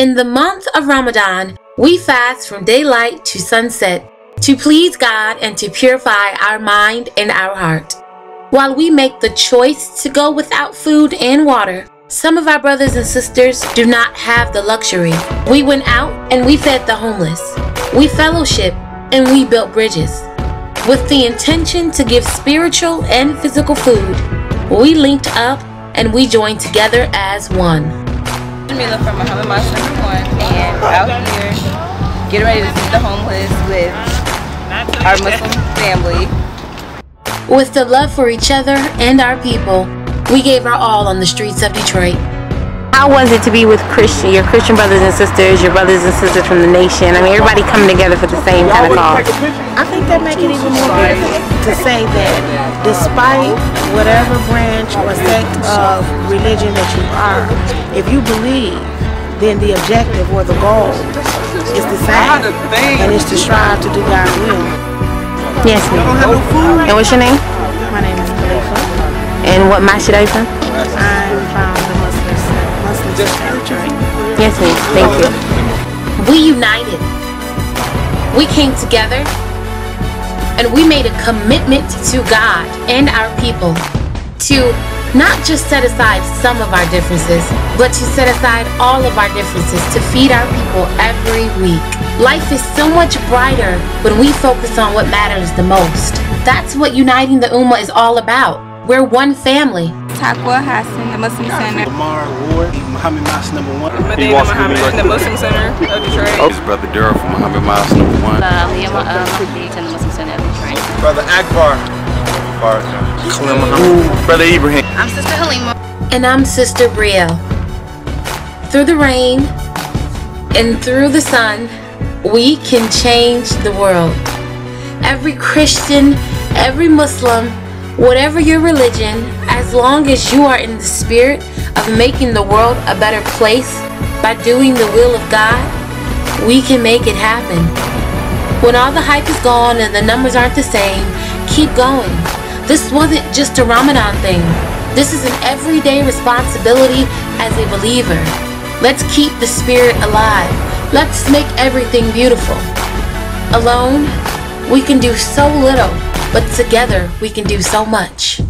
In the month of Ramadan, we fast from daylight to sunset to please God and to purify our mind and our heart. While we make the choice to go without food and water, some of our brothers and sisters do not have the luxury. We went out and we fed the homeless. We fellowship and we built bridges. With the intention to give spiritual and physical food, we linked up and we joined together as one. Jamila from Muhammad number one and out here getting ready to feed the homeless with our Muslim family. With the love for each other and our people, we gave our all on the streets of Detroit. How was it to be with Christian, your Christian brothers and sisters, your brothers and sisters from the nation? I mean, everybody coming together for the same kind of cause. I think that makes it even more beautiful to say that despite whatever branch or sect of religion that you are, if you believe, then the objective or the goal is the same, and it's to strive to do God's will. Yes, ma'am. And what's your name? My name is Khalifa. And what are you? I'm from Yes, ma'am. Thank you. We united. We came together and we made a commitment to God and our people to not just set aside some of our differences, but to set aside all of our differences to feed our people every week. Life is so much brighter when we focus on what matters the most. That's what uniting the Ummah is all about. We're one family. Taqwa Hassan, the Muslim Center. Lamar Ward, Muhammad Mosque number one. Medina Muhammad, the Muslim Center of Detroit. His brother Daryl from Muhammad Mosque number one. Liam uh, Mahdi and the Muslim Center of Detroit. Brother Akbar. Khalil Muhammad. Brother Ibrahim. I'm Sister Halima. And I'm Sister Brielle. Through the rain and through the sun, we can change the world. Every Christian, every Muslim, whatever your religion, as long as you are in the spirit of making the world a better place by doing the will of God, we can make it happen. When all the hype is gone and the numbers aren't the same, keep going. This wasn't just a Ramadan thing. This is an everyday responsibility as a believer. Let's keep the spirit alive. Let's make everything beautiful. Alone, we can do so little, but together we can do so much.